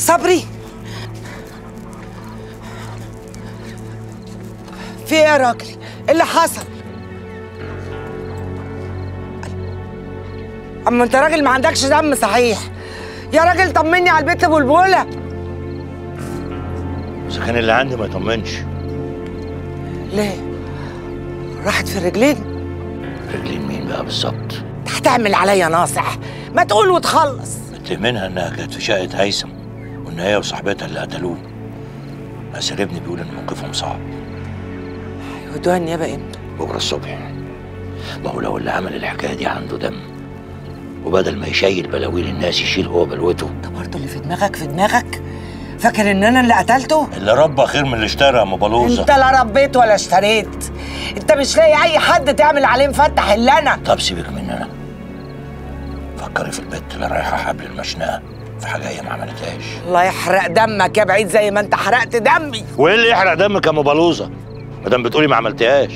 صبري. في إيه يا راجل إيه اللي حصل أما أنت راجل ما عندكش دم صحيح. يا راجل طمني على البيت بلبله إذا كان اللي عندي ما يطمنش. ليه؟ راحت في الرجلين؟ رجلين مين بقى بالظبط؟ هتعمل عليا ناصح. ما تقول وتخلص. متهمينها إنها كانت في شقة هيثم. هي وصاحبتها اللي قتلوه. اسر ابني بيقول إن موقفهم صعب. يودوها النيابة إمتى؟ بكرة الصبح. ما هو لو اللي عمل الحكاية دي عنده دم. وبدل ما يشيل بلاوي الناس يشيل هو بلوته. ده برضه اللي في دماغك في دماغك؟ فاكر إن أنا اللي قتلته؟ اللي ربى خير من اللي اشترى يا ام بلوزة. أنت لا ربيت ولا اشتريت. أنت مش لاقي أي حد تعمل عليه مفتح إلا أنا. طب سيبك مني أنا. فكري في البت اللي رايحة حبل المشنقة. في حاجة هي ما عملتهاش. الله يحرق دمك يا بعيد زي ما انت حرقت دمي. وإيه اللي يحرق دمك يا أم بلوزة؟ ما دام بتقولي ما عملتهاش.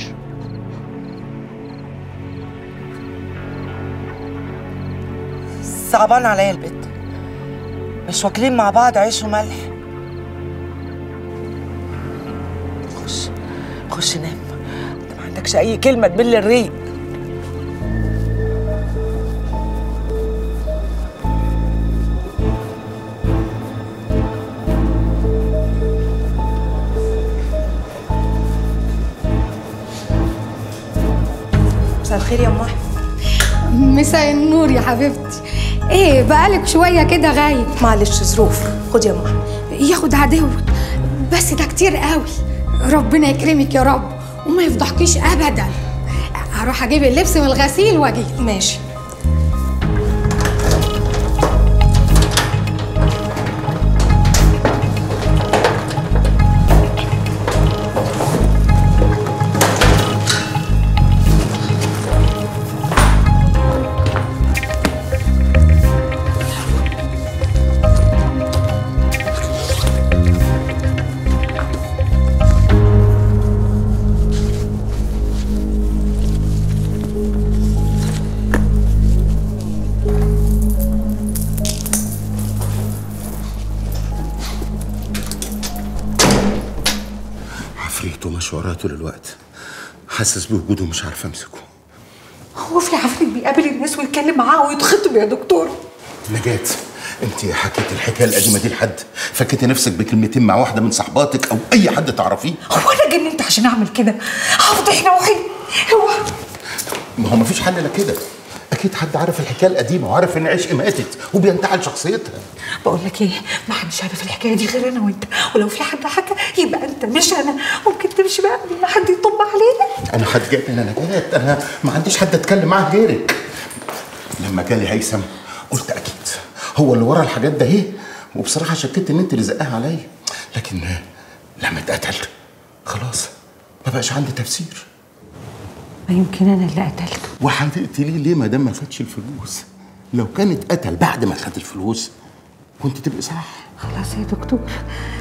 صعبان عليا البت. مش واكلين مع بعض عيش وملح. خش خش نام. انت ما عندكش أي كلمة تبل الريق. مساء الخير يا أم أحمد. مساء النور يا حبيبتي. إيه بقالك شوية كده غايب. معلش ظروف. خد يا أم ياخد عدو بس ده كتير قوي. ربنا يكرمك يا رب وما يفضحكيش ابدا. هروح أجيب اللبس من الغسيل واجي ماشي. حاسس بوجوده مش عارف أمسكه. هو في عفريت بيقابل الناس ويتكلم معاه ويتخطب يا دكتور. نجاة أنت حكيت الحكاية القديمة دي لحد. فكيتي نفسك بكلمتين مع واحدة من صحباتك أو أي حد تعرفيه. هو أنا جننت عشان أعمل كده. هفضح نوحي هو ما هو مفيش حل لكده أكيد حد عارف الحكاية القديمة وعارف إن عشق ماتت وبينتحل شخصيتها. بقول لك إيه؟ ما حدش عارف الحكاية دي غير أنا وأنت. ولو في حد حكى يبقى أنت مش أنا. ممكن تمشي بقى قبل ما حد يطب علينا؟ أنا حد جاي أنا نجاة أنا ما عنديش حد أتكلم معاه غيرك. لما جالي هيثم قلت أكيد. هو اللي ورا الحاجات ده اهي وبصراحة شكيت إن أنت اللي زقاها عليا. لكن لما اتقتل خلاص ما بقاش عندي تفسير. ما يمكن أنا اللي قتلته وهتقتليه ليه ما دام ما خدش الفلوس؟ لو كان اتقتل بعد ما خد الفلوس كنت تبقي صح؟ خلاص يا دكتور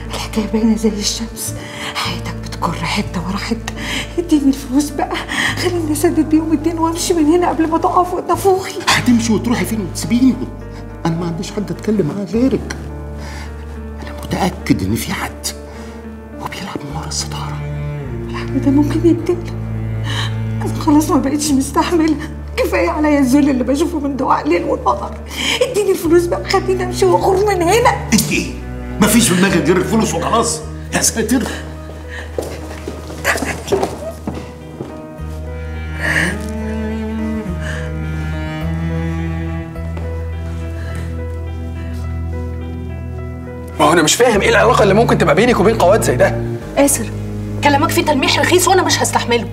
الحكاية باينة زي الشمس. حياتك بتكر حتة ورا حتة. اديني الفلوس بقى. خليني أسدد بيهم الدين وأمشي من هنا قبل ما تقف نافوخي هتمشي وتروحي فين وتسيبيني؟ أنا ما عنديش حد أتكلم معاه غيرك. أنا متأكد إن في حد. وبيلعب من ورا الستاره الحاجة ده ممكن يقتل أنا خلاص ما بقتش مستحملة. كفاية عليا الذل اللي بشوفه من دعاء ليل ونهار. اديني الفلوس بقى خليني أمشي وأخرج من هنا. أنت إيه؟ مفيش في دماغك غير الفلوس وخلاص. يا ساتر. ما هو أنا مش فاهم إيه العلاقة اللي ممكن تبقى بينك وبين قواد زي ده. آسر كلامك فيه تلميح رخيص وأنا مش هستحمله.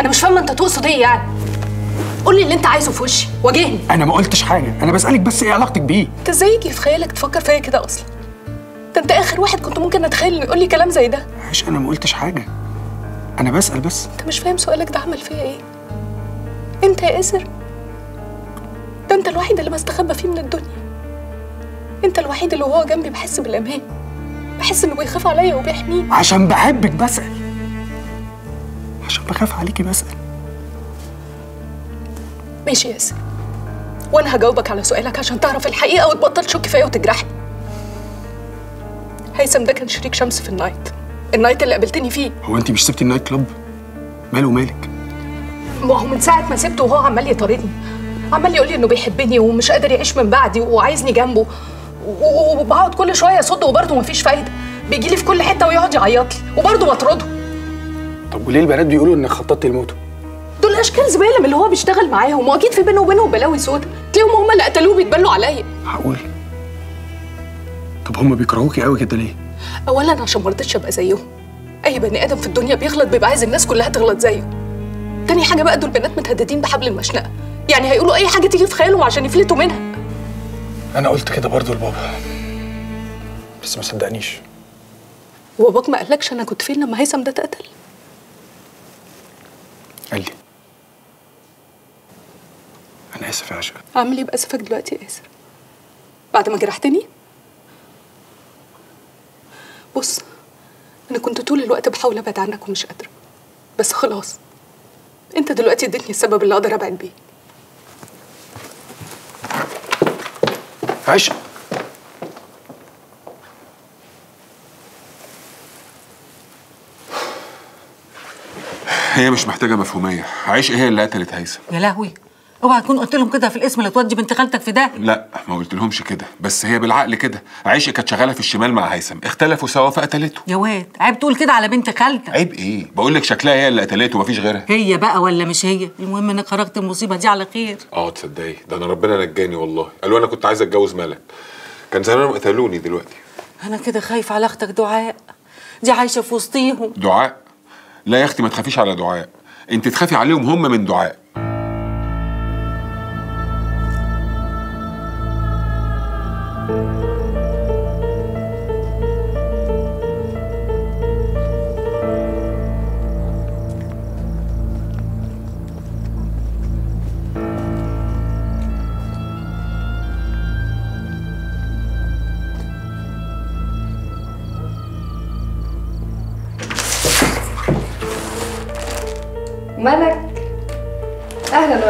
أنا مش فاهمة أنت تقصد إيه يعني. قول لي اللي أنت عايزه في وشي واجهني. أنا ما قلتش حاجة أنا بسألك بس إيه علاقتك بيه؟ أنت إزاي يجي في خيالك تفكر فيا كده أصلا؟ ده أنت آخر واحد كنت ممكن أتخيل إنه يقول لي كلام زي ده. عايش أنا ما قلتش حاجة. أنا بسأل بس. أنت مش فاهم سؤالك ده عمل فيا إيه؟ أنت يا آسر ده أنت الوحيد اللي بستخبى فيه من الدنيا. أنت الوحيد اللي وهو جنبي بحس بالأمان بحس إنه بيخاف عليا وبيحميني. عشان بحبك بسأل. بخاف عليكي بسأل ماشي يا ياسر. وأنا هجاوبك على سؤالك عشان تعرف الحقيقة وتبطل تشك فيا وتجرحني. هيثم ده كان شريك شمس في ال night. ال night اللي قابلتني فيه. هو انت مش سبتي ال night club؟ ماله مالك ما هو من ساعة ما سبته وهو عمال يطاردني. عمال يقول لي إنه بيحبني ومش قادر يعيش من بعدي وعايزني جنبه. وبقعد كل شوية أصده وبرضه مفيش فايدة. بيجي لي في كل حتة ويقعد يعيط لي. وبرضه بطرده. طب وليه البنات بيقولوا إنك خططتي لموته؟ دول أشكال زبالة من اللي هو بيشتغل معاهم وأكيد في بينه وبينهم بلاوي سودا تلاقيهم هم اللي قتلوه بيتبلوا عليا. معقول؟ طب هم بيكرهوكي قوي كده ليه؟ اولا عشان ما رضيتش أبقى زيهم. أي بني آدم في الدنيا بيغلط بيبقى عايز الناس كلها تغلط زيه. تاني حاجة بقى دول بنات متهددين بحبل المشنقة. يعني هيقولوا أي حاجة تيجي في خيالهم عشان يفلتوا منها. أنا قلت كده برضو لبابا. بس ما صدقنيش. وباباك ما قالكش أنا كنت فين لما هيثم ده اتقتل؟ قال لي. أنا آسف يا عشقة أعمل إيه باسفك دلوقتي يا ياسر بعد ما جرحتني؟ بص أنا كنت طول الوقت بحاول أبعد عنك ومش قادرة. بس خلاص أنت دلوقتي اديتني السبب اللي أقدر أبعد بيه. عشق هي مش محتاجة مفهومية. عيش هي اللي قتلت هيثم؟ يا لهوي. اوعى تكون قلت لهم كده في الاسم اللي تودي بنت خالتك في ده. لا ما قلت لهمش كده. بس هي بالعقل كده. عيش كانت شغالة في الشمال مع هيثم. اختلفوا سوا فقتلته. يا واد عيب تقول كده على بنت خالتك. عيب إيه؟ بقول لك شكلها هي اللي قتلته مفيش غيرها. هي بقى ولا مش هي؟ المهم إنك خرجت من المصيبة دي على خير. آه تصدقي. ده أنا ربنا نجاني والله. قالوا أنا كنت عايز أتجوز ملك كان زمانهم قتلوني دلوقتي. أنا كده خايفة على أختك دعاء. دي عايشة في وسطيهم. دعاء؟ لا يا أختي ما تخافيش على دعاء. انت تخافي عليهم هم من دعاء.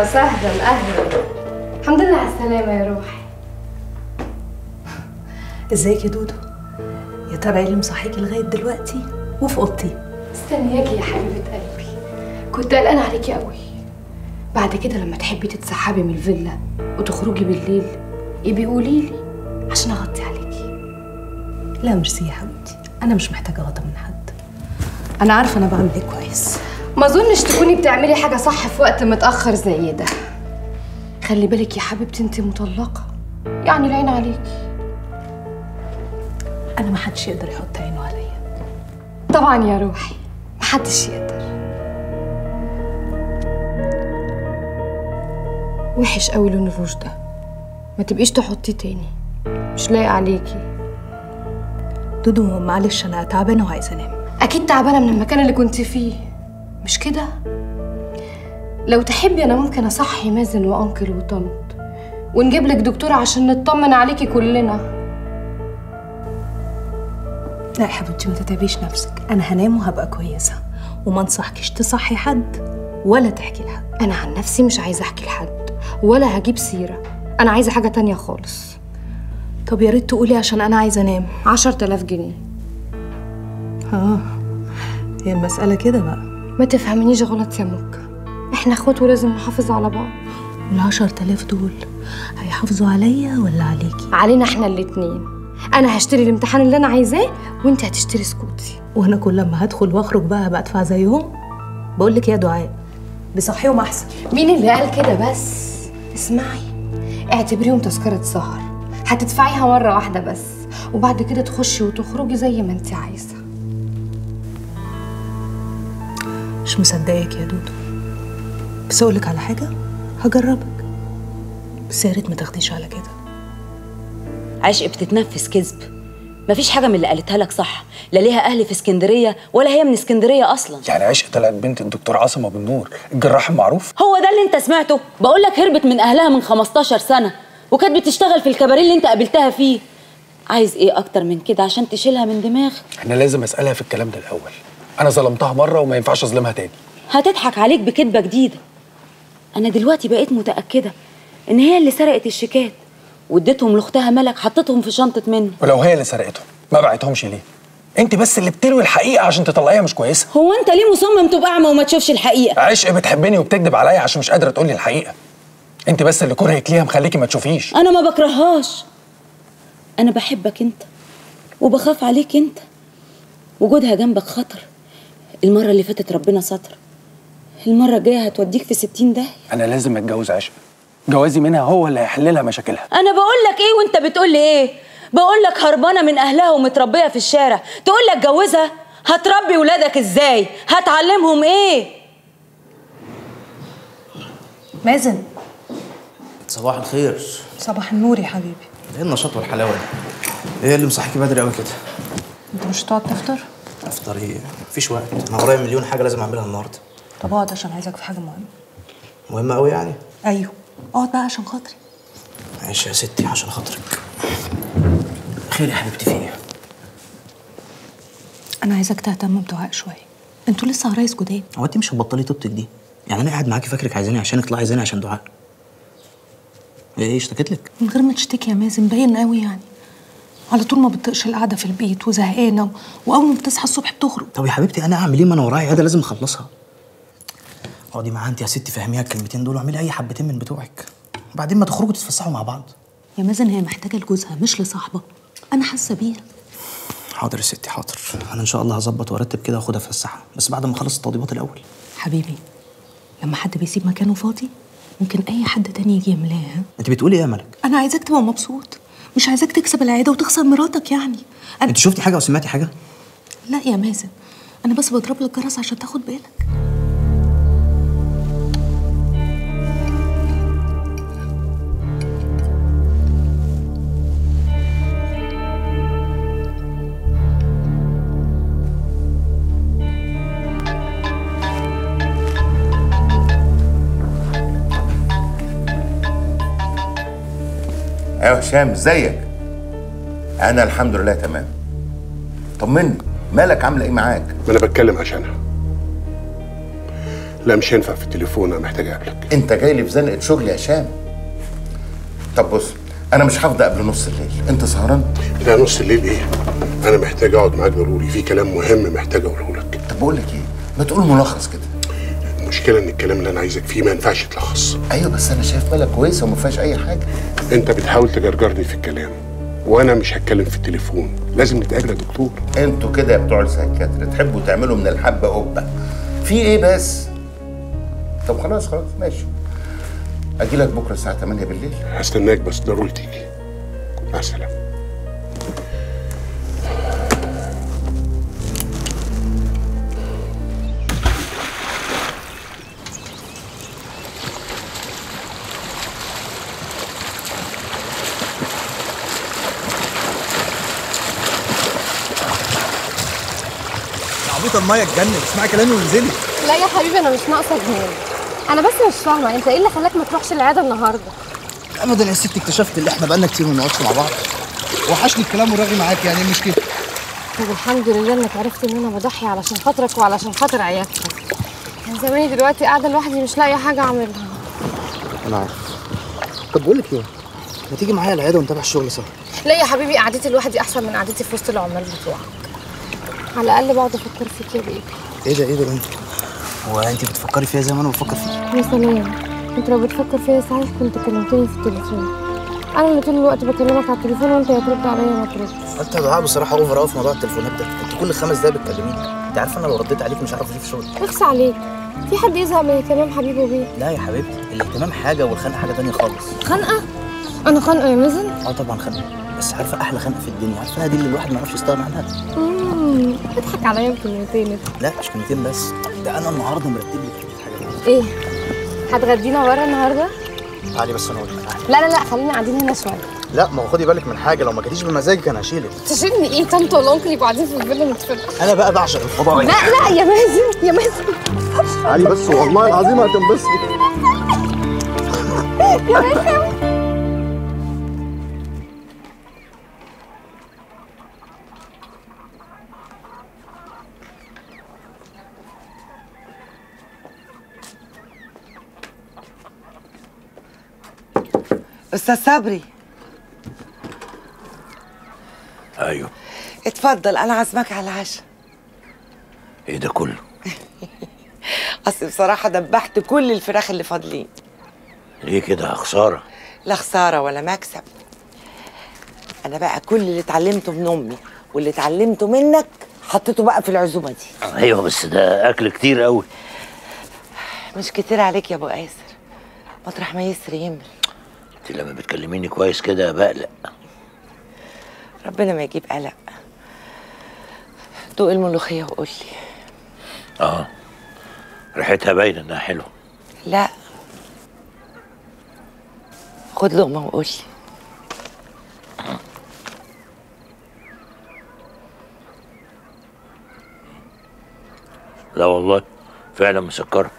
وسهلا أهلا. الحمد لله على السلامة يا روحي. إزيك يا دودو؟ يا ترى إيه اللي مصحيكي لغاية دلوقتي؟ وفي أوضتي. استنياكي يا حبيبة قلبي. كنت قلقانة عليكي قوي بعد كده لما تحبي تتسحبي من الفيلا وتخرجي بالليل يبقي قولي لي عشان أغطي عليكي. لا ميرسي يا حبيبتي أنا مش محتاجة غطا من حد. أنا عارفة أنا بعمل إيه كويس. ما أظنش تكوني بتعملي حاجة صح في وقت متأخر زي ده. خلي بالك يا حبيبتي انت مطلقة. يعني العين عليكي. أنا ما حدش يقدر يحط عينه عليا. طبعا يا روحي محدش يقدر. وحش قوي لون الروج ده. ما تبقيش تحطيه تاني. مش لايق عليكي. دودو معلش أنا تعبانة وعايزة أنام. أكيد تعبانة من المكان اللي كنت فيه. مش كده؟ لو تحبي أنا ممكن أصحي مازن وأنكل وطنط ونجيب لك دكتوره عشان نطمن عليكي كلنا. لا يا حبيبتي ما تتعبيش نفسك. أنا هنام وهبقى كويسة. وما انصحكيش تصحي حد ولا تحكي لحد. أنا عن نفسي مش عايزة أحكي لحد ولا هجيب سيرة. أنا عايزة حاجة تانية خالص. طب يا ريت تقولي عشان أنا عايزة أنام. عشرة آلاف جنيه. آه. هي المسألة كده بقى. ما تفهمنيش غلط يا موكا إحنا اخوات ولازم نحافظ على بعض. والعشر تلاف دول هيحافظوا عليا ولا عليكي؟ علينا إحنا الاتنين. أنا هشتري الامتحان اللي أنا عايزاه وانت هتشتري سكوتي. وأنا كل لما هدخل واخرج بقى هبقى ادفع زيهم؟ بقول لك يا دعاء بصحيهم أحسن. مين اللي قال كده بس؟ اسمعي اعتبريهم تذكرة سهر. هتدفعيها مرة واحدة بس وبعد كده تخشي وتخرجي زي ما انت عايزة. مش مصدقاك يا دودو. بس أقول لك على حاجة هجربك. بس يا ريت ما تاخديش على كده. عشق بتتنفس كذب. مفيش حاجة من اللي قالتها لك صح. لا ليها أهل في اسكندرية ولا هي من اسكندرية أصلا. يعني عشق طلعت بنت الدكتور عاصم ابو النور الجراح المعروف. هو ده اللي انت سمعته؟ بقول لك هربت من أهلها من 15 سنة وكانت بتشتغل في الكباريه اللي انت قابلتها فيه. عايز إيه أكتر من كده عشان تشيلها من دماغك أنا لازم أسألها في الكلام ده الأول. أنا ظلمتها مرة وما ينفعش أظلمها تاني. هتضحك عليك بكدبه جديدة. أنا دلوقتي بقيت متأكدة إن هي اللي سرقت الشيكات واديتهم لأختها ملك حطتهم في شنطة منه. ولو هي اللي سرقتهم ما بعتهمش ليه؟ أنت بس اللي بتروي الحقيقة عشان تطلعيها مش كويسة. هو أنت ليه مصمم تبقى أعمى وما تشوفش الحقيقة؟ عشق بتحبني وبتكذب عليا عشان مش قادرة تقولي الحقيقة. أنت بس اللي كرهك ليها مخليكي ما تشوفيش. أنا ما بكرههاش. أنا بحبك أنت وبخاف عليك أنت. وجودها جنبك خطر. المرة اللي فاتت ربنا ستر. المرة الجاية هتوديك في ستين داهية. أنا لازم أتجوز عشق جوازي منها هو اللي هيحل لها مشاكلها. أنا بقول لك إيه وأنت بتقول لي إيه؟ بقول لك هربانة من أهلها ومتربية في الشارع. تقول لك جوزها هتربي ولادك إزاي؟ هتعلمهم إيه؟ مازن. صباح الخير. صباح النور يا حبيبي. إيه النشاط والحلاوة دي؟ إيه اللي مصحيكي بدري قوي كده؟ أنت مش هتقعد تفطر؟ أفطر. إيه مفيش وقت. أنا ورايا مليون حاجة لازم أعملها النهارده. طب اقعد عشان عايزك في حاجة مهمة. مهمة قوي يعني؟ أيوه. اقعد بقى عشان خاطري. ماشي يا ستي عشان خاطرك. خير يا حبيبتي في إيه؟ أنا عايزك تهتم بدعاء شوية. أنتوا لسه عرايس جداد. هو أنت مش هتبطلي طيبتك دي؟ يعني أنا قاعد معاكي فاكرك عايزاني عشانك تطلعي عايزاني عشان دعاء. إيه إيه اشتكيت لك؟ من غير ما تشتكي يا مازن باين قوي يعني. على طول ما بتطقش القعدة في البيت وزهقانة وأول ما بتصحى الصبح بتخرج. طب يا حبيبتي أنا أعمل إيه؟ ما أنا ورايا عيادة لازم أخلصها. اقعدي معاها أنت يا ستي فهميها الكلمتين دول واعملي أي حبتين من بتوعك. وبعدين ما تخرجوا تتفسحوا مع بعض. يا مازن هي محتاجة لجوزها مش لصاحبة. أنا حاسة بيها. حاضر يا ستي حاضر. أنا إن شاء الله هظبط وأرتب كده وأخدها في الساحة. بس بعد ما أخلص التوضيبات الأول. حبيبي لما حد بيسيب مكانه فاضي ممكن أي حد تاني يجي يملاه ها؟ أنت بتقولي إيه يا ملك؟ أنا عايزاك تبقى مبسوط. مش عايزاك تكسب العيادة وتخسر مراتك يعني. أنا... أنت شفتي حاجة أو سمعتي حاجة؟ لا يا مازن أنا بس بضرب لك جرس عشان تاخد بالك. أيوه هشام إزيك؟ أنا الحمد لله تمام. طمني مالك عاملة إيه معاك؟ ما أنا بتكلم عشانها. لا مش هينفع في التليفون أنا محتاج أقابلك. أنت جاي لي في زنقة شغل يا هشام؟ طب بص أنا مش هفضى قبل نص الليل أنت سهران؟ لا نص الليل إيه؟ أنا محتاج أقعد معاك ضروري في كلام مهم محتاج أقوله لك. طب بقول لك إيه؟ ما تقول ملخص كده. المشكلة إن الكلام اللي أنا عايزك فيه ما ينفعش يتلخص. أيوه بس أنا شايف مالك كويسه وما فيهاش أي حاجة. أنت بتحاول تجرجرني في الكلام وأنا مش هتكلم في التليفون. لازم نتقابل يا دكتور. أنتوا كده يا بتوع السكاترة تحبوا تعملوا من الحبة قبة. في إيه بس؟ طب خلاص خلاص ماشي. أجي لك بكرة الساعة 8 بالليل. هستناك بس ضروري تيجي. مع السلامة. المية اتجنن. اسمعي كلامي وانزلي. لا يا حبيبي أنا مش ناقصة جنان أنا بس مش فاهمة أنت إيه اللي خلاك ما تروحش العيادة النهارده؟ ابدا يا ستي اكتشفت إن إحنا بقالنا كتير ما بنقعدش مع بعض. وحشني الكلام والرغي معاك يعني مش كده؟ طب الحمد لله إنك عرفت إن أنا بضحي علشان خاطرك وعلشان خاطر عيادتك. من زماني دلوقتي قاعدة لوحدي مش لاقية حاجة أعملها. أنا عارف. طب بقول لك إيه؟ ما تيجي معايا العيادة ونتابع الشغل سوا. لا يا حبيبي قعدتي لوحدي أحسن من قعدتي في وسط العمال بتوعك. على الأقل بقعد أفكر فيك يا بيبي إيه ده إيه ده؟ انت هو انت بتفكري فيها زي ما أنا بفكر فيك يا سلام. أنت لو بتفكر فيا صحيح كنت كلمتني في التليفون. أنا اللي طول الوقت بكلمك على التليفون وأنت يا ترد عليا ما تردش. أنت يا دعاء بصراحة اوفر قوي في موضوع التليفونات ده. انت كل خمس دقايق بتكلميني. أنت عارفة أنا لو رديت عليك مش هعرف أجي في شغل. اخس عليك. في حد يزهق من اهتمام حبيبه بيه لا يا حبيبتي الاهتمام حاجة والخنقة حاجة تانية خالص. خنقة؟ أنا خانقه يا مازن آه طبعا خنقة. بس عارفة أحلى خنقة في الدنيا عارفاها دي اللي الواحد ما يعرفش يستغنى عنها امم اضحك عليا بكلمتين. لا مش كلمتين بس. ده أنا النهارده مرتب لك حاجات إيه؟ هتغدينا بره النهارده؟ تعالي بس أنا لا لا لا خلينا قاعدين هنا شوية. لا ما هو خدي بالك من حاجة لو ما جيتيش بمزاجك أنا هشيلك. تشيلني إيه؟ طنط ولا انكل يبقوا قاعدين في الفيلا نتفرج أنا بقى بعشق الفضاء. لا لا يا مازن يا مازن. تعالي بس والله العظيم هتنبسطي. يا مازن. أستاذ صبري. أيوه. اتفضل أنا عازمك على العشاء. إيه ده كله؟ أصل بصراحة دبحت كل الفراخ اللي فاضلين. ليه كده؟ خسارة. لا خسارة ولا مكسب. أنا بقى كل اللي اتعلمته من أمي واللي اتعلمته منك حطيته بقى في العزومة دي. أيوه بس ده أكل كتير قوي مش كتير عليك يا أبو قاسر مطرح ما يسر يمر. انت لما بتكلميني كويس كده بقلق. ربنا ما يجيب قلق. دوق الملوخية وقول لي. آه. ريحتها باينة انها حلوة. لا. خد لقمة وقول لي. لا والله فعلا مسكرة.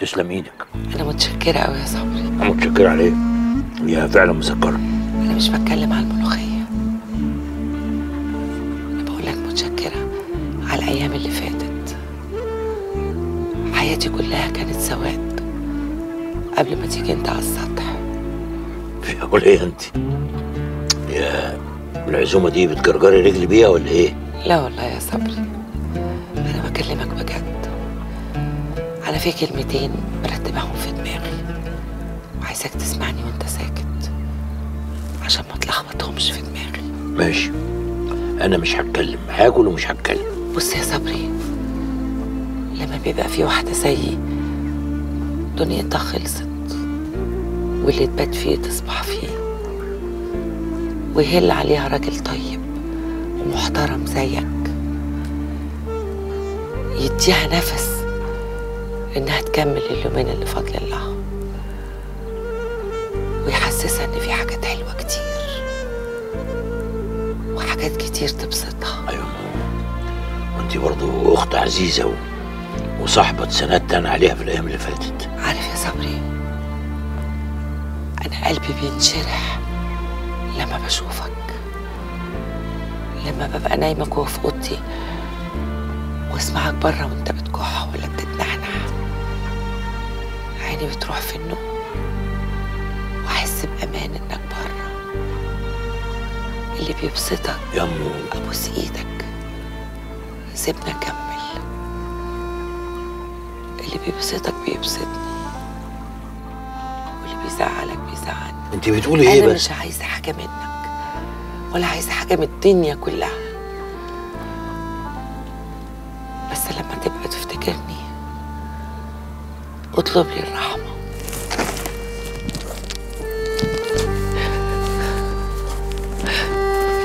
تسلم إيدك. أنا متشكرة قوي يا صبري. أنا متشكر عليه هي فعلا مسكره أنا مش بتكلم على الملوخية. أنا بقول لك متشكرة على الأيام اللي فاتت. حياتي كلها كانت سواد قبل ما تيجي أنت على السطح. بقول إيه أنت؟ يا العزومة دي بتجرجري رجلي بيها ولا إيه؟ لا والله يا صبري. أنا بكلمك بجد. أنا في كلمتين مرتباهم في وعايزاك تسمعني وانت ساكت. عشان ما تلخبطهمش في دماغي. ماشي. أنا مش هتكلم هاكل ومش هتكلم. بص يا صبري لما بيبقى في واحدة زيي دنيتها خلصت واللي تبات فيه تصبح فيه. ويهل عليها راجل طيب ومحترم زيك. يديها نفس إنها تكمل اليومين اللي فاضل لها وانت برضو أخت عزيزة و... وصاحبة سندت أنا عليها في الأيام اللي فاتت. عارف يا صبري. أنا قلبي بينشرح لما بشوفك. لما ببقى نايمة جوه في أوضتي وأسمعك بره وأنت بتكح ولا بتتنحنح عيني بتروح في النوم وأحس بأمان إنك بره. اللي بيبسطك يا أمو. أبوس إيدك. سيبنا أكمل. اللي بيبسطك بيبسطني. واللي بيزعلك بيزعلني. انت بتقولي إيه أنا بس؟ مش عايزة حاجة منك. ولا عايزة حاجة من الدنيا كلها. بس لما تبقى تفتكرني اطلب لي الرحمة.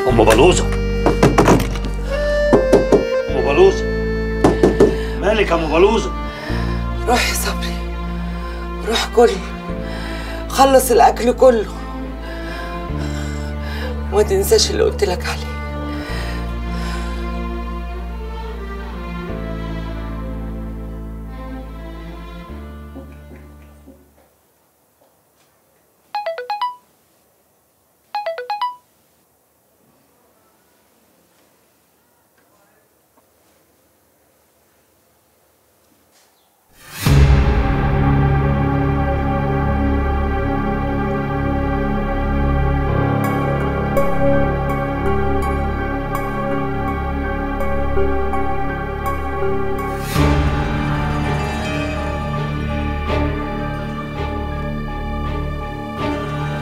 أم بلوزة. مالك يا ام بلوزه روح يا صبري. روح كل. خلص الأكل كله. وما تنساش اللي قلت لك عليه.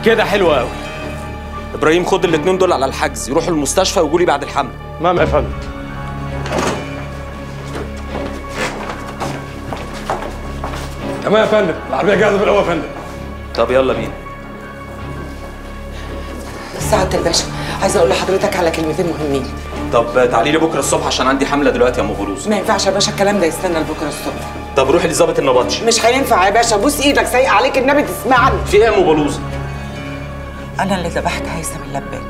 كده حلو قوي إبراهيم خد الاتنين دول على الحجز. يروحوا المستشفى ويجوا لي بعد الحمل. نعم يا فندم. تمام يا فندم. العربية جاهزة في الأول يا فندم. طب يلا بينا. سعادة الباشا. عايزه أقول لحضرتك على كلمتين مهمين. طب تعالي لي بكرة الصبح عشان عندي حملة دلوقتي يا أم غلوز ما ينفعش يا باشا الكلام ده يستنى لبكرة الصبح. طب روحي لظابط النبطشي مش هينفع يا باشا. بوس إيدك سايق عليك النبي تسمعني. في إيه يا أم بلوزه أنا اللي ذبحت هيثم اللبان.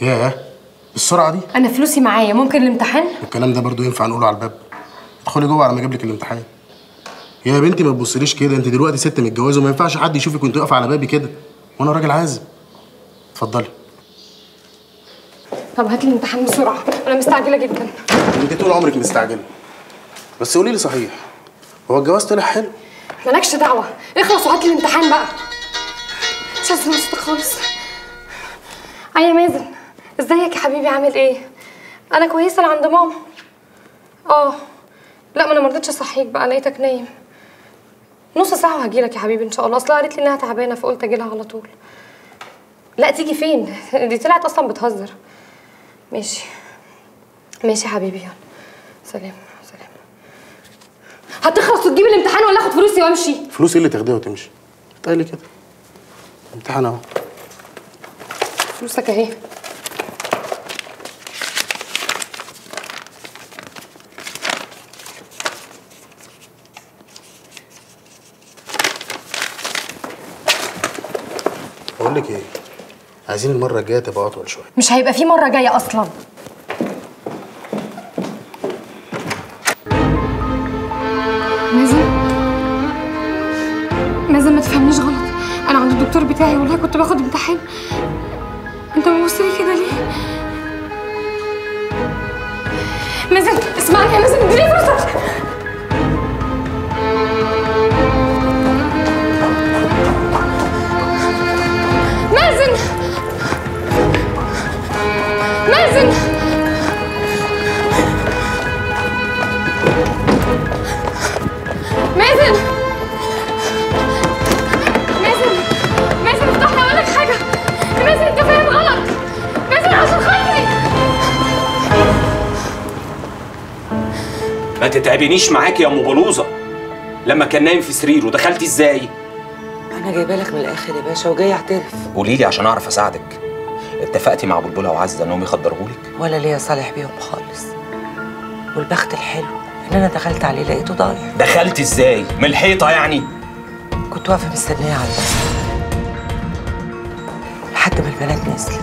ياه بالسرعة دي؟ أنا فلوسي معايا ممكن الامتحان؟ الكلام ده برضو ينفع نقوله على الباب. ادخلي جوه على ما أجيب لك الامتحان. يا بنتي ما تبصليش كده أنت دلوقتي ست متجوزة وما ينفعش حد يشوفك وانت واقفه على بابي كده. وأنا راجل عازب اتفضلي. طب هات لي الامتحان بسرعة أنا مستعجلة جدا. أنت طول عمرك مستعجلة. بس قولي لي صحيح هو الجواز طلع حلو؟ مالكش دعوة. اخلص وهات الامتحان بقى. حاسه نفسي خالص. اي يا مازن ازيك يا حبيبي؟ عامل إيه؟ أنا كويسة أنا عند ماما. آه. لا ما أنا مرضتش أصحيك بقى لقيتك نايم. نص ساعة وهجيلك يا حبيبي إن شاء الله. اصلها قالت لي إنها تعبانة فقلت أجيلها على طول. لا تيجي فين؟ دي طلعت أصلا بتهزر. ماشي. ماشي يا حبيبي يلا. سلام. هتخلص وتجيب الامتحان ولا اخد فلوسي وامشي؟ فلوس إيه اللي تاخديها وتمشي. تقلي كده. امتحان اهو. فلوسك اهي. بقول لك إيه؟ عايزين المرة الجاية تبقى اطول شوية. مش هيبقى في مرة جاية أصلا. بتاعي والله كنت باخد امتحان. تتعبنيش معاكي يا أم بلوزه لما كان نايم في سريره دخلتي إزاي؟ أنا جايبة لك من الآخر يا باشا وجاي أعترف. قولي لي عشان أعرف أساعدك. اتفقتي مع بلبله وعزة انهم يخدرهولك؟ ولا ليا صالح بيهم خالص. والبخت الحلو ان أنا دخلت عليه لقيته ضايع. دخلتي إزاي؟ من الحيطة يعني؟ كنت واقفة مستنية على الباب لحد ما البنات نزلت.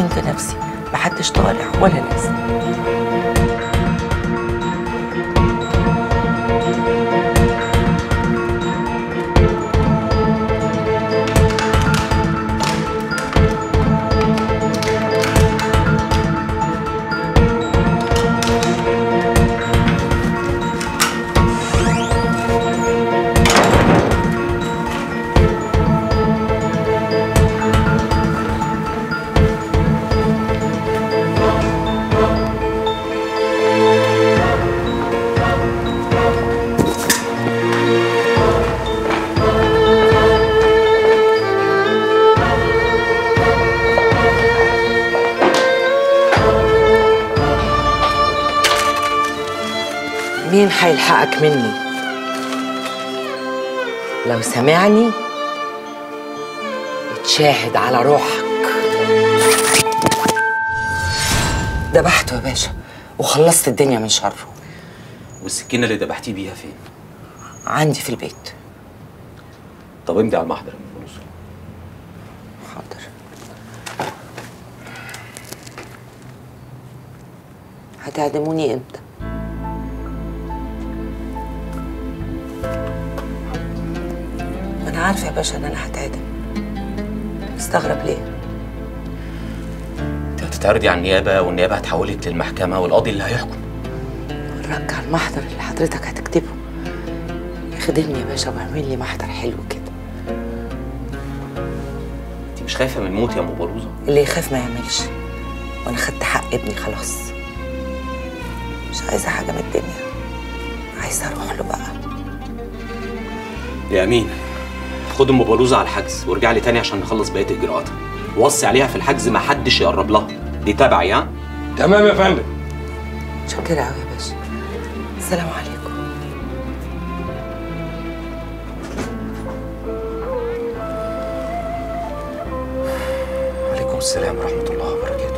أمنت نفسي. محدش طالع ولا نازل. مين هيلحقك مني. لو سمعني اتشاهد على روحك. ذبحته يا باشا وخلصت الدنيا من شره. والسكينة اللي ذبحتيه بيها فين؟ عندي في البيت. طب امضي على المحضر. حاضر. هتعدموني إمتى؟ عارفة يا باشا إن أنا هتعدم. مستغرب ليه؟ أنت هتتعرضي على النيابة والنيابة هتحولك للمحكمة والقاضي اللي هيحكم. رجع المحضر اللي حضرتك هتكتبه. خدمني يا باشا واعمل لي محضر حلو كده. أنت مش خايفة من موت يا أم بلوزه اللي يخاف ما يعملش. وأنا خدت حق ابني خلاص. مش عايزة حاجة من الدنيا. عايزة أروح له بقى. يا أمين. خد أم بلوزه على الحجز وارجع لي تاني عشان نخلص بقية إجراءاتها. وصي عليها في الحجز ما حدش يقرب لها. دي تبعي ها؟ تمام يا فندم. شكرا قوي يا باشا. السلام عليكم. وعليكم السلام ورحمة الله وبركاته.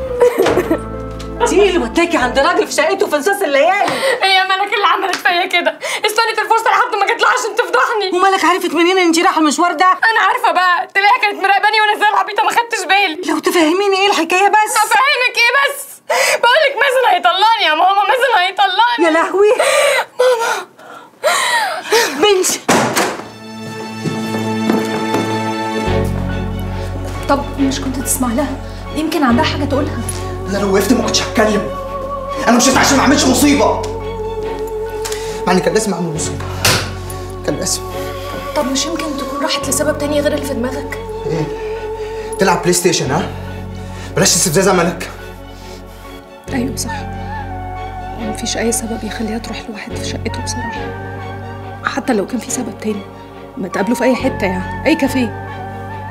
دي اللي وداكي عند راجل في شقته في نصاص الليالي. هي ملك اللي عملت فيا كده. استنت الفرصة لحد ما جت عشان تفضحني ومالك عرفت منين إن انت رايحه المشوار ده؟ أنا عارفة بقى تلاقيها كانت مراقباني وأنا زي العبيطة؟ ما خدتش بالي. لو تفهميني إيه الحكاية بس. افهمك إيه بس؟ بقول لك مازن هيطلعني يا ماما مازن هيطلعني. يا لهوي. ماما. بنتي طب مش كنت تسمع لها؟ يمكن عندها حاجة تقولها. أنا لو وقفت ما كنتش هتكلم. أنا مشيت عشان ما اعملش مصيبة. ان كان لازم اعمل مصيبه كان لازم طب مش يمكن تكون راحت لسبب تاني غير اللي في دماغك؟ إيه؟ تلعب PlayStation ها؟ بلاش استفزاز عملك. أيوه صح. مفيش أي سبب يخليها تروح لواحد في شقته بصراحة. حتى لو كان في سبب تاني. ما تقابلوا في أي حتة يعني أي كافيه.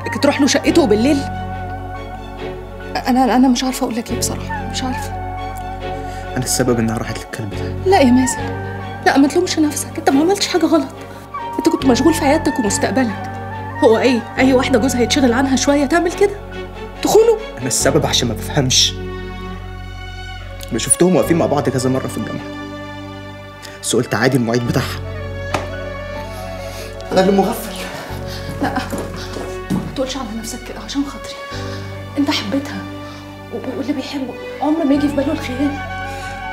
لكن تروح له شقته بالليل. أنا أنا مش عارفة أقول لك إيه بصراحة. مش عارفة. أنا السبب إنها راحت للكلب ده. لا يا مازن. لا ما تلومش نفسك. انت ما عملتش حاجة غلط. انت كنت مشغول في عيادتك ومستقبلك. هو إيه؟ اي واحدة جوزها يتشغل عنها شوية تعمل كده؟ تخونه؟ أنا السبب عشان ما بفهمش أنا شفتهم واقفين مع بعض كذا مرة في الجامعة. بس قلت عادي المعيد بتاعها. أنا اللي مغفل. لا ما تقولش على نفسك كده عشان خاطري. انت حبيتها واللي بيحبه عمر ما يجي في باله الخيانة.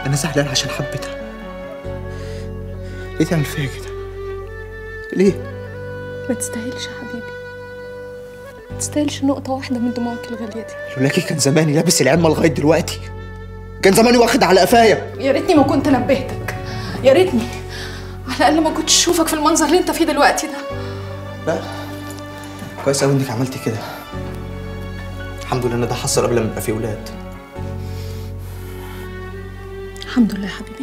أنا زعلان عشان حبيتها. ليه تعمل فيا كده؟ ليه؟ ما تستاهلش يا حبيبي. ما تستاهلش نقطة واحدة من دموعك الغالية دي. لولاكي كان زماني لابس العلمه لغاية دلوقتي. كان زماني واخد على قفايا. يا ريتني ما كنت نبهتك. يا ريتني. على الأقل ما كنتش أشوفك في المنظر اللي أنت فيه دلوقتي ده. لا. كويس قوي إنك عملتي كده. الحمد لله إن ده حصل قبل ما يبقى في ولاد الحمد لله يا حبيبي.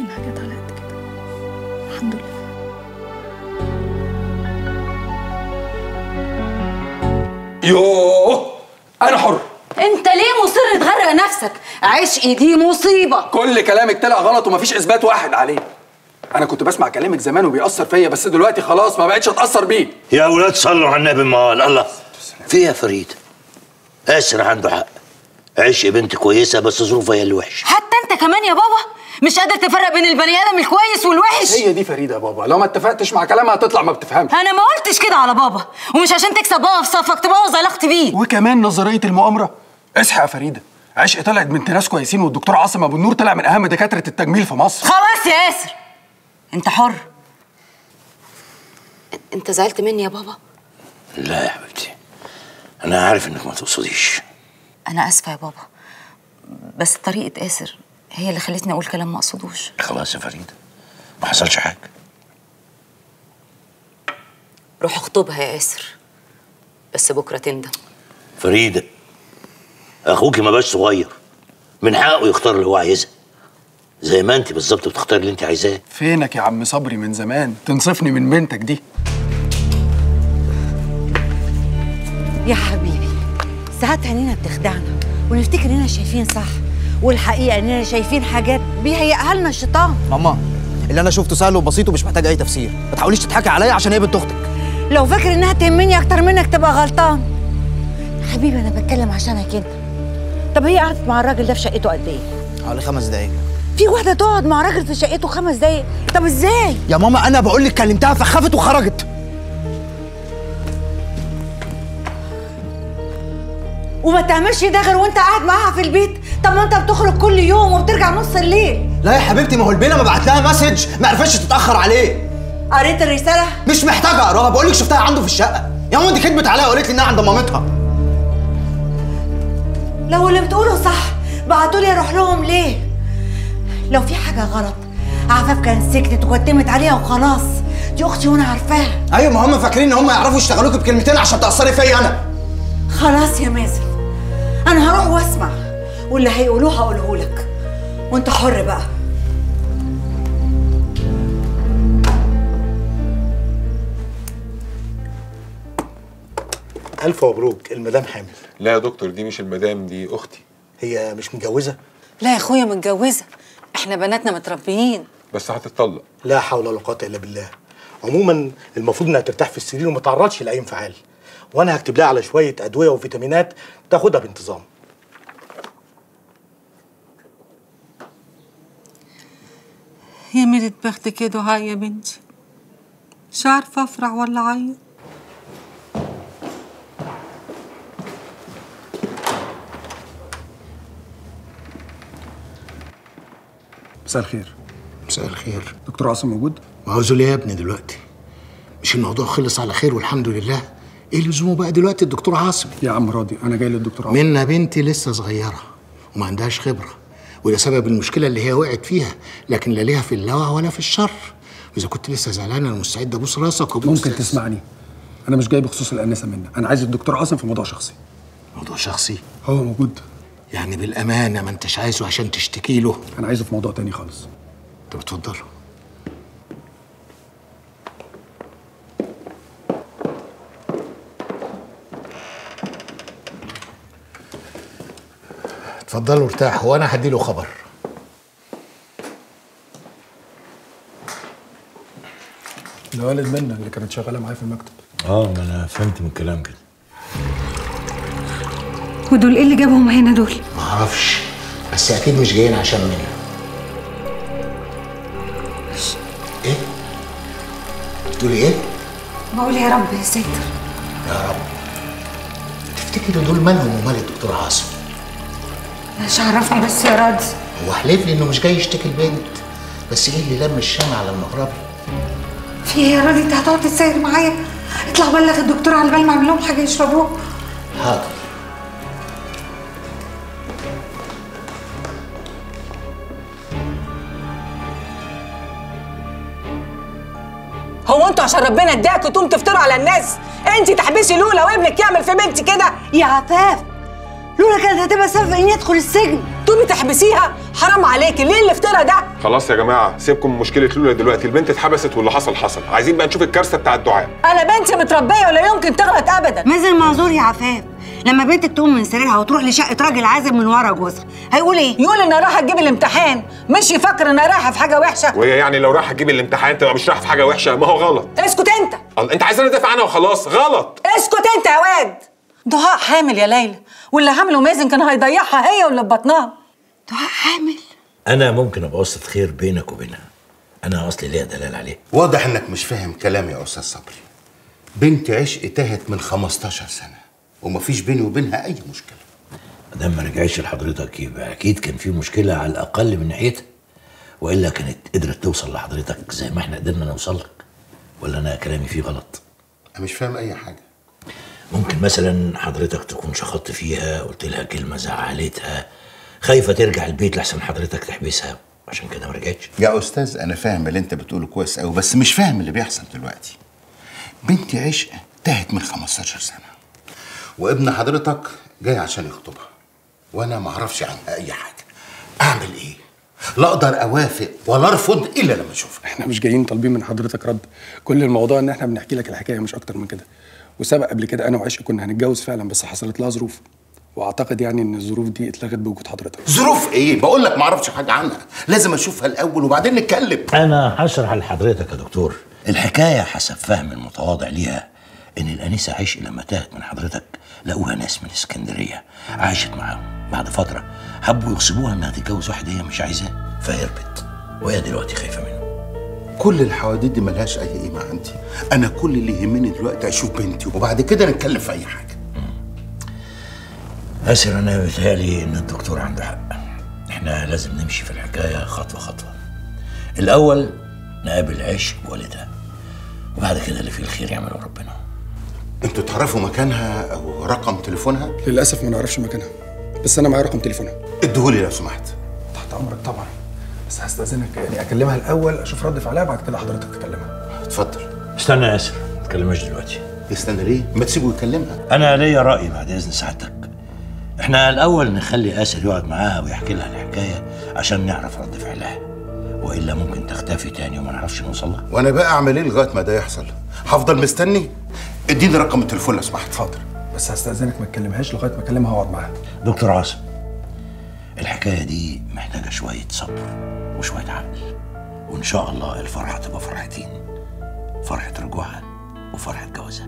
يوه أنا حر. أنت ليه مصر تغرق نفسك؟ عشقي دي مصيبة. كل كلامك طلع غلط ومفيش إثبات واحد عليه. أنا كنت بسمع كلامك زمان وبيأثر فيا بس دلوقتي خلاص ما بقتش أتأثر بيه. يا أولاد صلوا على النبي مال الله. في يا فريد؟ اسر عنده حق. عشق بنت كويسة بس ظروفها هي اللي وحشه حتى أنت كمان يا بابا؟ مش قادر تفرق بين البني آدم الكويس والوحش؟ هي دي فريدة يا بابا. لو ما اتفقتش مع كلامها هتطلع ما بتفهمش. أنا ما قلتش كده على بابا. ومش عشان تكسب بابا في صفك تبوظ علاقتي بيه. وكمان نظرية المؤامرة. اصحى يا فريدة. عشق طلعت بنت ناس كويسين والدكتور عاصم أبو النور طلع من أهم دكاترة التجميل في مصر. خلاص يا ياسر. أنت حر. أنت زعلت مني يا بابا؟ لا يا حبيبتي. أنا عارف إنك ما تقصديش. أنا آسفة يا بابا. بس طريقة ياسر هي اللي خلتني أقول كلام ما أقصدوش. خلاص يا فريده ما حصلش حاجة. روح اخطبها يا ياسر بس بكرة تندم. فريده أخوكي ما بقاش صغير من حقه يختار اللي هو عايزها. زي ما انت بالظبط بتختار اللي انت عايزاه. فينك يا عم صبري من زمان؟ تنصفني من بنتك دي. يا حبيبي ساعات عينينا بتخدعنا ونفتكر إننا شايفين صح. والحقيقة إننا شايفين حاجات بيهيئها لنا الشيطان. ماما اللي أنا شفته سهل وبسيط ومش محتاج أي تفسير. ما تحاوليش تضحكي عليا عشان هي بنت أختك. لو فاكر إنها تهمني أكتر منك تبقى غلطان. حبيبي أنا بتكلم عشانك أنت. طب هي قعدت مع الراجل ده في شقته قد إيه؟ حوالي خمس دقايق. في واحدة تقعد مع راجل في شقته خمس دقايق. طب إزاي؟ يا ماما أنا بقول لك كلمتها فخافت وخرجت. وما تعملش ده غير وأنت قاعد معاها في البيت. طب ما انت بتخرج كل يوم وبترجع نص الليل. لا يا حبيبتي ما هو البينا ما بعت لها مسج ما عرفتش تتأخر عليه. قريت الرسالة؟ مش محتاجة أقراها بقول لك شفتها عنده في الشقة. يا ماما دي كدبت عليا وقالت لي إنها عند مامتها. لو اللي بتقوله صح بعتولي أروح لهم ليه؟ لو في حاجة غلط عفاف كانت سكتت وكتمت عليها وخلاص. دي أختي وأنا عارفاها. أيوه ما هم فاكرين إن هم يعرفوا يشتغلوك بكلمتين عشان تأثري فيا أنا. خلاص يا مازن أنا هروح وأسمع. واللي هيقولوه هقوله لك وانت حر بقى. ألف مبروك المدام حامل. لا يا دكتور دي مش المدام دي أختي. هي مش متجوزة؟ لا يا أخويا متجوزة. إحنا بناتنا متربيين. بس هتتطلق. لا حول ولا قوة إلا بالله. عموما المفروض إنها ترتاح في السرير وما تعرضش لأي انفعال. وأنا هكتب لها على شوية أدوية وفيتامينات تاخدها بانتظام. يا ميلة بختك يا دعاء يا بنتي مش عارفة أفرح ولا أعيط مساء الخير. مساء الخير. دكتور عاصم موجود؟ ما هو يا ابني دلوقتي؟ مش الموضوع خلص على خير والحمد لله. إيه لزومه بقى دلوقتي الدكتور عاصم؟ يا عم راضي أنا جاي للدكتور عاصم. منا بنتي لسه صغيرة وما عندهاش خبرة. وده سبب المشكلة اللي هي وقعت فيها لكن لا ليها في اللوع ولا في الشر. إذا كنت لسه زعلان أنا مستعد أبوس راسك وأبوس ممكن تسمعني؟ أنا مش جاي بخصوص الأنسة منى أنا عايز الدكتور عاصم في موضوع شخصي. موضوع شخصي؟ هو موجود. يعني بالأمانة ما أنتش عايزه عشان تشتكي له؟ أنا عايزه في موضوع تاني خالص. طب اتفضل. اتفضلوا ارتاحوا وأنا هديله خبر. ده والد منى اللي كانت شغالة معايا في المكتب. آه ما أنا فهمت من الكلام كده ودول إيه اللي جابهم هنا دول؟ ما أعرفش بس أكيد مش جايين عشان منى إيه؟ بتقولي إيه؟ بقول يا رب يا ساتر. يا رب. تفتكري دول مالهم ومال الدكتور عاصم؟ مش عرفني بس يا راضي هو حلف لي إنه مش جاي يشتكي البنت بس إيه اللي لم الشمع على المغربي في إيه يا راضي أنت هتقعد تتساير معايا؟ اطلع بلغ الدكتور على بال ما أعمل لهم حاجة يشربوها. حاضر. هو أنتوا عشان ربنا اداكوا تقوم تفطروا على الناس؟ انت تحبسي لولا وابنك يعمل في بنتي كده؟ يا عفاف! لولا كانت هتبقى سبب إني أدخل السجن. تقومي تحبسيها؟ حرام عليكي. ليه الافتراء ده؟ خلاص يا جماعة سيبكم من مشكلة لولا دلوقتي. البنت اتحبست واللي حصل حصل. عايزين بقى نشوف الكارثة بتاع الدعاء. أنا بنتي متربية ولا يمكن تغلط ابدا؟ مازن معذور يا عفاف. لما بنتك تقوم من سريرها وتروح لشقة راجل عازب من ورا جوزها هيقول إيه؟ يقول إنها رايحة تجيب الامتحان. مش يفكر إنها رايحة في حاجة وحشة. وهي يعني لو رايحة تجيب الامتحان تبقى مش رايحة في حاجة وحشة؟ ما هو غلط. اسكت أنت. أنت عايزاني أدافع عنها وخلاص؟ غلط. اسكت أنت يا واد. دعاء حامل يا ليلى. واللي عمله مازن كان هيضيعها هي واللي في بطنها دعاء حامل؟ أنا ممكن أبقى وسط خير بينك وبينها. أنا أصلي ليا دلال عليه. واضح إنك مش فاهم كلامي يا أستاذ صبري. بنت عشق تاهت من 15 سنة ومفيش بيني وبينها أي مشكلة. ما دام ما رجعش لحضرتك يبقى أكيد كان في مشكلة على الأقل من ناحيتها. وإلا كانت قدرت توصل لحضرتك زي ما إحنا قدرنا نوصل لك. ولا أنا كلامي فيه غلط؟ أنا مش فاهم أي حاجة. ممكن مثلا حضرتك تكون شخطت فيها قلت لها كلمة زعلتها خايفة ترجع البيت لحسن حضرتك تحبسها. عشان كده ما رجعتش. يا أستاذ أنا فاهم اللي أنت بتقوله كويس قوي بس مش فاهم اللي بيحصل دلوقتي. بنتي عشق تاهت من 15 سنة وابن حضرتك جاي عشان يخطبها وأنا ما أعرفش عنها أي حاجة. أعمل إيه؟ لا أقدر أوافق ولا أرفض إلا لما أشوفها. إحنا مش جايين طالبين من حضرتك رد. كل الموضوع إن إحنا بنحكي لك الحكاية مش أكتر من كده. وسبق قبل كده أنا وعشق كنا هنتجوز فعلا بس حصلت لها ظروف. وأعتقد يعني إن الظروف دي اتلغت بوجود حضرتك. ظروف إيه؟ بقول لك ما أعرفش حاجة عنها. لازم أشوفها الأول وبعدين نتكلم. أنا هشرح لحضرتك يا دكتور. الحكاية حسب فهم المتواضع ليها إن الانسه عشق لما تاهت من حضرتك لقوها ناس من اسكندرية عاشت معاهم. بعد فترة حبوا يغصبوها إنها تتجوز واحد هي مش عايزاه فهربت. وهي دلوقتي خايفة منه. كل الحواديت دي ملهاش أي قيمة عندي. أنا كل اللي يهمني دلوقتي أشوف بنتي وبعد كده نتكلم في أي حاجة. آسر أنا بيتهيألي إن الدكتور عنده حق. إحنا لازم نمشي في الحكاية خطوة خطوة. الأول نقابل عشق والدها وبعد كده اللي فيه الخير يعمله ربنا. أنتوا تعرفوا مكانها أو رقم تليفونها؟ للأسف ما نعرفش مكانها بس أنا معايا رقم تليفونها. اديهولي لو سمحت. تحت أمرك طبعا. بس هستأذنك يعني أكلمها الأول أشوف رد فعلها بعد كده حضرتك تكلمها. اتفضل. استنى يا ياسر ما تكلمهاش دلوقتي. يستنى ليه؟ ما تسيبه يكلمها. أنا ليا رأي بعد إذن سعادتك. إحنا الأول نخلي آسر يقعد معاها ويحكي لها الحكاية عشان نعرف رد فعلها. وإلا ممكن تختفي تاني وما نعرفش نوصل لها. وأنا بقى أعمل إيه لغاية ما ده يحصل؟ هفضل مستني؟ اديني رقم التليفون لو سمحت. اتفضل. بس هستأذنك ما تكلمهاش لغاية ما أكلمها وأقعد معاها. دكتور عاصم. الحكاية دي محتاجة شوية صبر وشوية عقل وإن شاء الله الفرحة تبقى فرحتين فرحة رجوعها وفرحة جوازها.